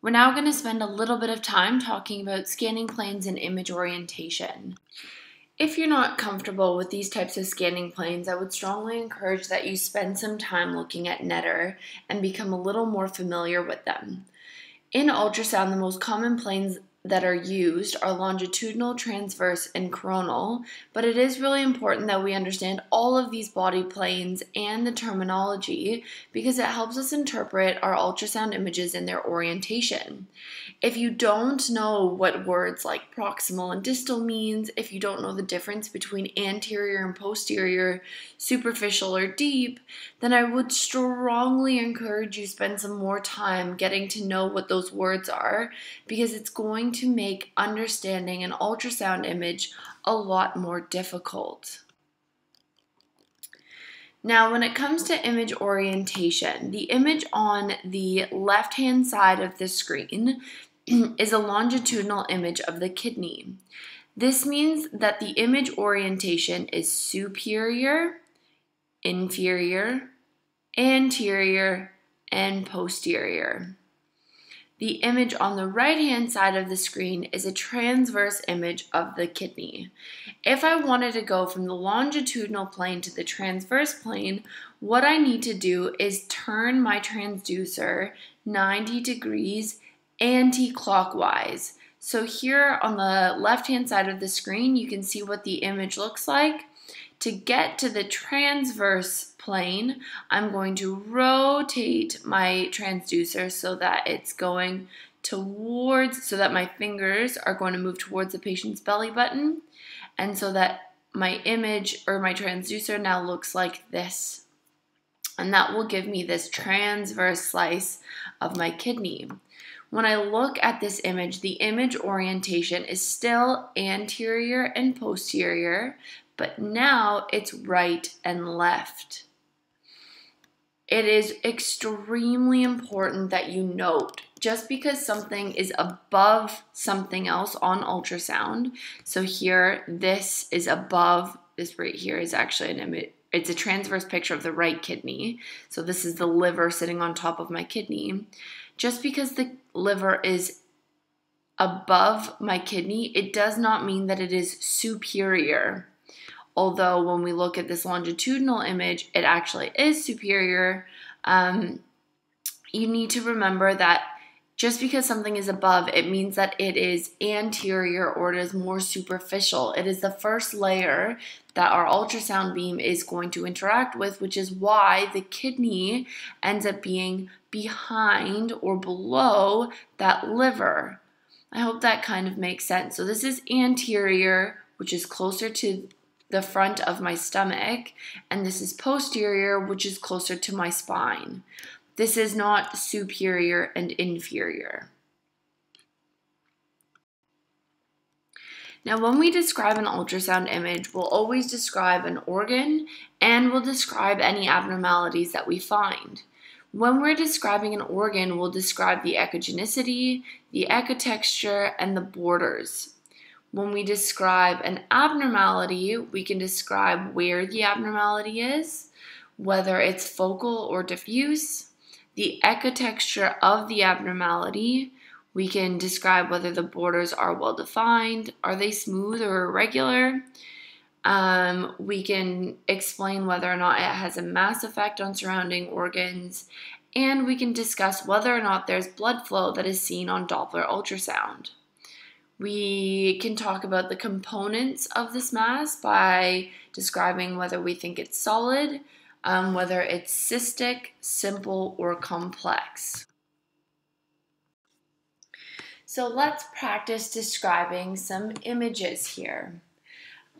We're now going to spend a little bit of time talking about scanning planes and image orientation. If you're not comfortable with these types of scanning planes, I would strongly encourage that you spend some time looking at Netter and become a little more familiar with them. In ultrasound, the most common planes that are used are longitudinal, transverse, and coronal, but it is really important that we understand all of these body planes and the terminology because it helps us interpret our ultrasound images and their orientation. If you don't know what words like proximal and distal means, if you don't know the difference between anterior and posterior, superficial or deep, then I would strongly encourage you spend some more time getting to know what those words are because it's going to make understanding an ultrasound image a lot more difficult. Now, when it comes to image orientation, the image on the left hand side of the screen is a longitudinal image of the kidney. This means that the image orientation is superior, inferior, anterior, and posterior. The image on the right hand side of the screen is a transverse image of the kidney. If I wanted to go from the longitudinal plane to the transverse plane, what I need to do is turn my transducer 90 degrees anti-clockwise. So here on the left hand side of the screen, you can see what the image looks like. To get to the transverse plane, I'm going to rotate my transducer so that it's going towards, so that my fingers are going to move towards the patient's belly button, and so that my image or my transducer now looks like this. And that will give me this transverse slice of my kidney. When I look at this image, the image orientation is still anterior and posterior, but now it's right and left. It is extremely important that you note just because something is above something else on ultrasound. So here, this is above, this right here is actually an image. It's a transverse picture of the right kidney. So this is the liver sitting on top of my kidney. Just because the liver is above my kidney, it does not mean that it is superior although when we look at this longitudinal image, it actually is superior, um, you need to remember that just because something is above, it means that it is anterior or it is more superficial. It is the first layer that our ultrasound beam is going to interact with, which is why the kidney ends up being behind or below that liver. I hope that kind of makes sense. So this is anterior, which is closer to the front of my stomach, and this is posterior, which is closer to my spine. This is not superior and inferior. Now, when we describe an ultrasound image, we'll always describe an organ and we'll describe any abnormalities that we find. When we're describing an organ, we'll describe the echogenicity, the echotexture, and the borders. When we describe an abnormality, we can describe where the abnormality is, whether it's focal or diffuse, the echotexture of the abnormality. We can describe whether the borders are well defined, are they smooth or irregular. Um, we can explain whether or not it has a mass effect on surrounding organs, and we can discuss whether or not there's blood flow that is seen on Doppler ultrasound. We can talk about the components of this mass by describing whether we think it's solid, um, whether it's cystic, simple, or complex. So let's practice describing some images here.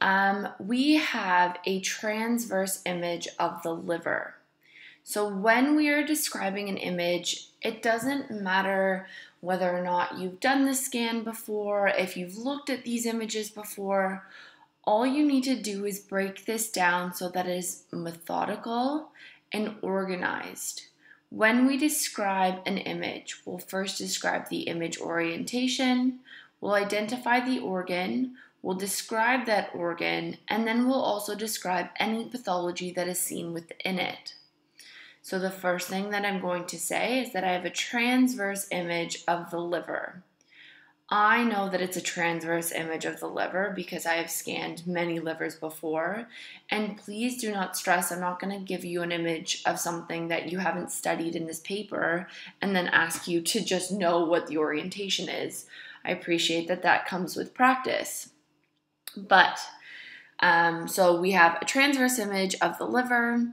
Um, we have a transverse image of the liver. So when we are describing an image, it doesn't matter whether or not you've done the scan before, if you've looked at these images before, all you need to do is break this down so that it is methodical and organized. When we describe an image, we'll first describe the image orientation, we'll identify the organ, we'll describe that organ, and then we'll also describe any pathology that is seen within it. So the first thing that I'm going to say is that I have a transverse image of the liver. I know that it's a transverse image of the liver because I have scanned many livers before. And please do not stress, I'm not going to give you an image of something that you haven't studied in this paper and then ask you to just know what the orientation is. I appreciate that that comes with practice. But um, so we have a transverse image of the liver.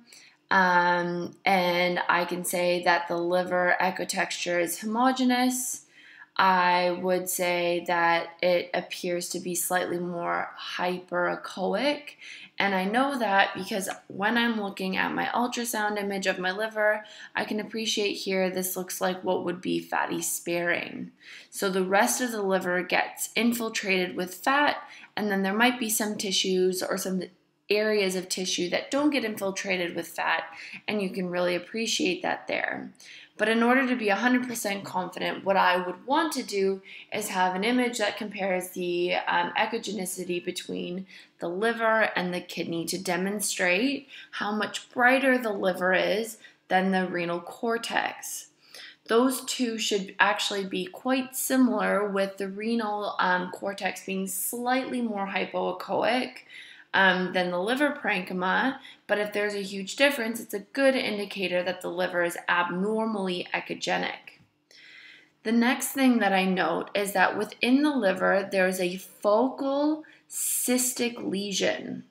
Um, and I can say that the liver echotexture is homogeneous I would say that it appears to be slightly more hyperechoic. And I know that because when I'm looking at my ultrasound image of my liver, I can appreciate here this looks like what would be fatty sparing. So the rest of the liver gets infiltrated with fat, and then there might be some tissues or some areas of tissue that don't get infiltrated with fat, and you can really appreciate that there. But in order to be 100% confident, what I would want to do is have an image that compares the um, echogenicity between the liver and the kidney to demonstrate how much brighter the liver is than the renal cortex. Those two should actually be quite similar, with the renal um, cortex being slightly more hypoechoic um, than the liver parenchyma. But if there's a huge difference, it's a good indicator that the liver is abnormally echogenic. The next thing that I note is that within the liver, there's a focal cystic lesion.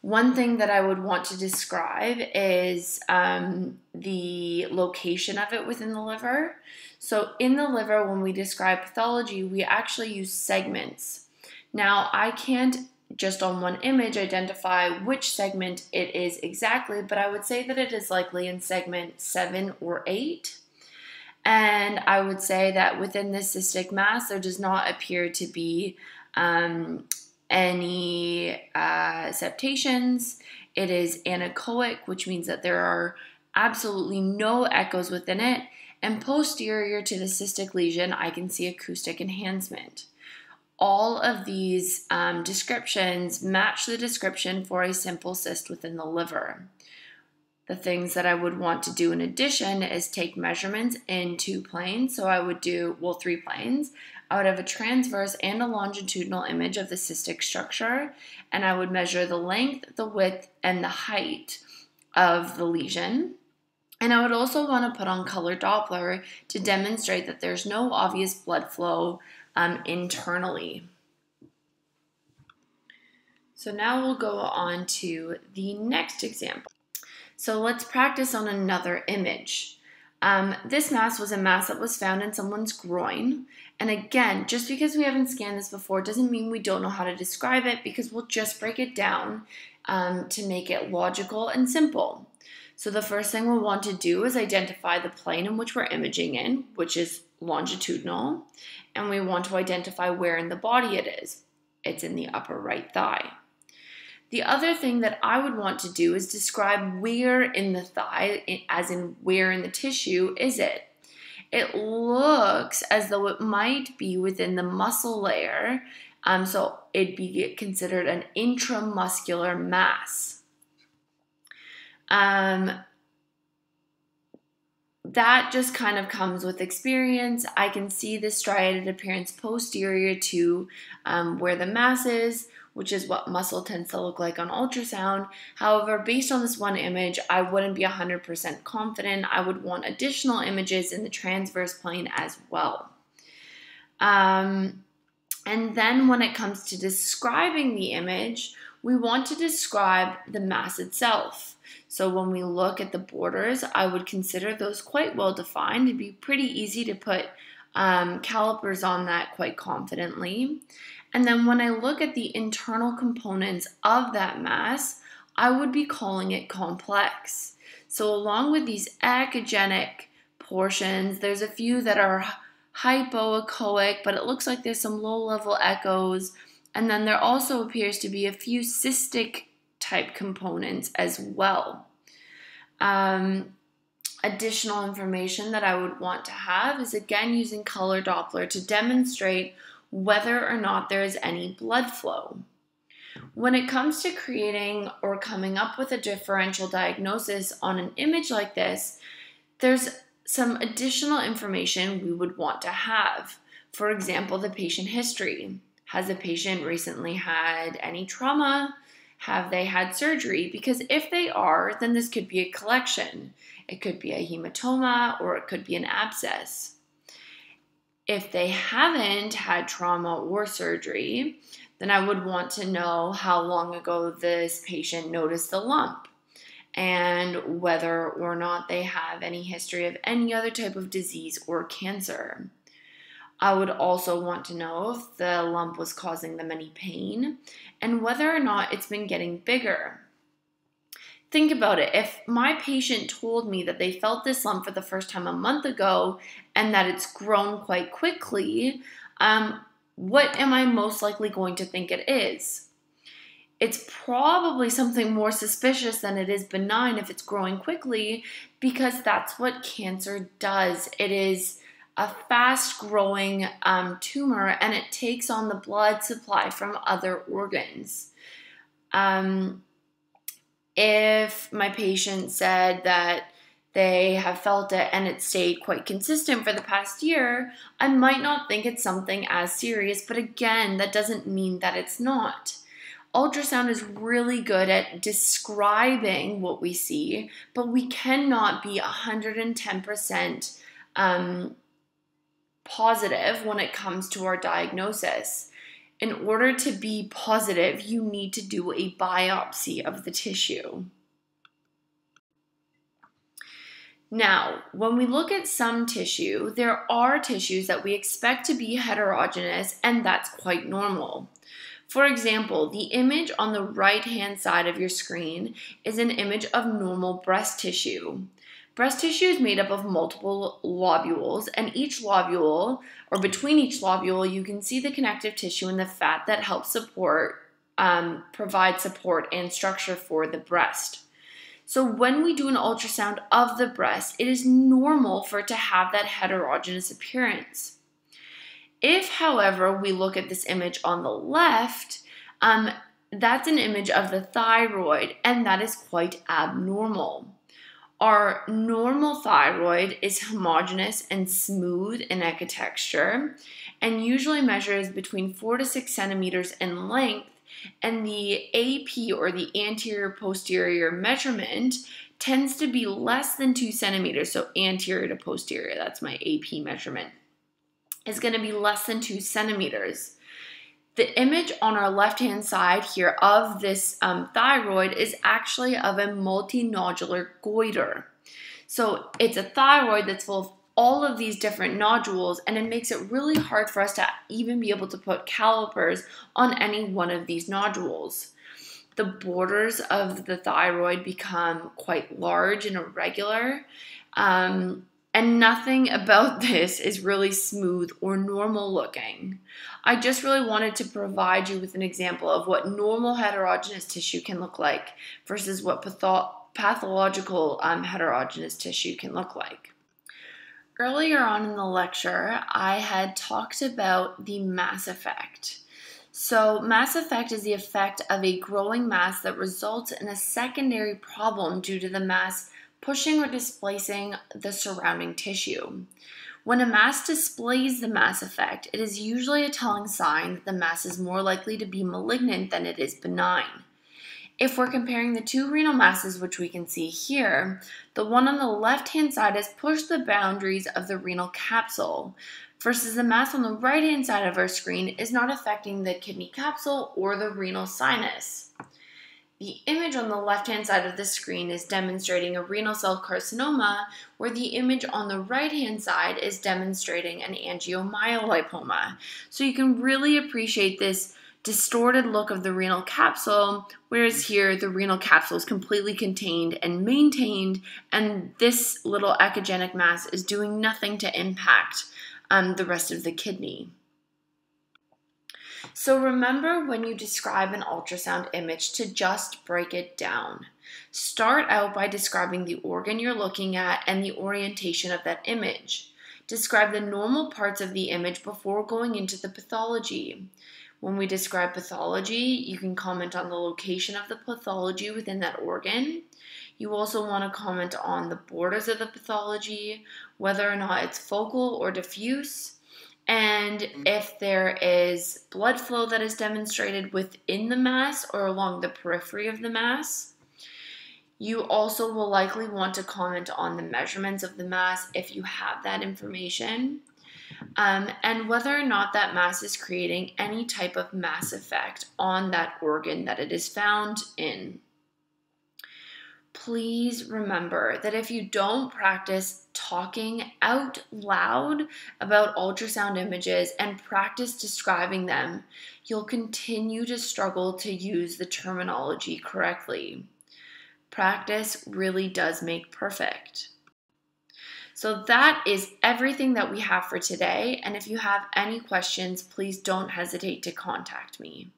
One thing that I would want to describe is um, the location of it within the liver. So, in the liver, when we describe pathology, we actually use segments. Now, I can't just on one image identify which segment it is exactly, but I would say that it is likely in segment 7 or 8. And I would say that within this cystic mass, there does not appear to be um, any uh, septations. It is anechoic, which means that there are absolutely no echoes within it. And posterior to the cystic lesion, I can see acoustic enhancement all of these um, descriptions match the description for a simple cyst within the liver. The things that I would want to do in addition is take measurements in two planes. So I would do, well, three planes. I would have a transverse and a longitudinal image of the cystic structure, and I would measure the length, the width, and the height of the lesion. And I would also want to put on color Doppler to demonstrate that there's no obvious blood flow um, internally. So now we'll go on to the next example. So let's practice on another image. Um, this mass was a mass that was found in someone's groin. And again, just because we haven't scanned this before doesn't mean we don't know how to describe it because we'll just break it down um, to make it logical and simple. So the first thing we'll want to do is identify the plane in which we're imaging in, which is longitudinal, and we want to identify where in the body it is. It's in the upper right thigh. The other thing that I would want to do is describe where in the thigh, as in where in the tissue, is it. It looks as though it might be within the muscle layer, um, so it'd be considered an intramuscular mass. Um, that just kind of comes with experience. I can see the striated appearance posterior to um, where the mass is, which is what muscle tends to look like on ultrasound. However, based on this one image, I wouldn't be 100% confident. I would want additional images in the transverse plane as well. Um, and then when it comes to describing the image, we want to describe the mass itself. So when we look at the borders, I would consider those quite well defined. It'd be pretty easy to put um, calipers on that quite confidently. And then when I look at the internal components of that mass, I would be calling it complex. So along with these echogenic portions, there's a few that are hypoechoic, but it looks like there's some low level echoes and then there also appears to be a few cystic type components as well. Um, additional information that I would want to have is again using color Doppler to demonstrate whether or not there is any blood flow. When it comes to creating or coming up with a differential diagnosis on an image like this, there's some additional information we would want to have. For example, the patient history. Has the patient recently had any trauma? Have they had surgery? Because if they are, then this could be a collection. It could be a hematoma or it could be an abscess. If they haven't had trauma or surgery, then I would want to know how long ago this patient noticed the lump and whether or not they have any history of any other type of disease or cancer. I would also want to know if the lump was causing them any pain and whether or not it's been getting bigger. Think about it. If my patient told me that they felt this lump for the first time a month ago and that it's grown quite quickly, um, what am I most likely going to think it is? It's probably something more suspicious than it is benign if it's growing quickly because that's what cancer does. It is a fast growing um, tumor and it takes on the blood supply from other organs. Um, if my patient said that they have felt it and it stayed quite consistent for the past year, I might not think it's something as serious, but again, that doesn't mean that it's not. Ultrasound is really good at describing what we see, but we cannot be 110% um, positive when it comes to our diagnosis. In order to be positive, you need to do a biopsy of the tissue. Now, when we look at some tissue, there are tissues that we expect to be heterogeneous, and that's quite normal. For example, the image on the right hand side of your screen is an image of normal breast tissue. Breast tissue is made up of multiple lobules, and each lobule, or between each lobule, you can see the connective tissue and the fat that helps support, um, provide support and structure for the breast. So, when we do an ultrasound of the breast, it is normal for it to have that heterogeneous appearance. If, however, we look at this image on the left, um, that's an image of the thyroid, and that is quite abnormal. Our normal thyroid is homogeneous and smooth in echotexture and usually measures between 4 to 6 centimeters in length. And the AP or the anterior posterior measurement tends to be less than 2 centimeters, so anterior to posterior, that's my AP measurement, is going to be less than 2 centimeters. The image on our left hand side here of this um, thyroid is actually of a multinodular goiter. So it's a thyroid that's full of all of these different nodules, and it makes it really hard for us to even be able to put calipers on any one of these nodules. The borders of the thyroid become quite large and irregular. Um, and nothing about this is really smooth or normal looking. I just really wanted to provide you with an example of what normal heterogeneous tissue can look like versus what patho- pathological um, heterogeneous tissue can look like. Earlier on in the lecture, I had talked about the mass effect. So, mass effect is the effect of a growing mass that results in a secondary problem due to the mass pushing or displacing the surrounding tissue. When a mass displays the mass effect, it is usually a telling sign that the mass is more likely to be malignant than it is benign. If we're comparing the two renal masses, which we can see here, the one on the left hand side has pushed the boundaries of the renal capsule, versus the mass on the right hand side of our screen is not affecting the kidney capsule or the renal sinus. The image on the left-hand side of the screen is demonstrating a renal cell carcinoma, where the image on the right-hand side is demonstrating an angiomyolipoma. So you can really appreciate this distorted look of the renal capsule, whereas here the renal capsule is completely contained and maintained, and this little echogenic mass is doing nothing to impact um, the rest of the kidney. So remember when you describe an ultrasound image to just break it down. Start out by describing the organ you're looking at and the orientation of that image. Describe the normal parts of the image before going into the pathology. When we describe pathology, you can comment on the location of the pathology within that organ. You also want to comment on the borders of the pathology, whether or not it's focal or diffuse, and if there is blood flow that is demonstrated within the mass or along the periphery of the mass. You also will likely want to comment on the measurements of the mass if you have that information, um, and whether or not that mass is creating any type of mass effect on that organ that it is found in. Please remember that if you don't practice talking out loud about ultrasound images and practice describing them, you'll continue to struggle to use the terminology correctly. Practice really does make perfect. So, that is everything that we have for today. And if you have any questions, please don't hesitate to contact me.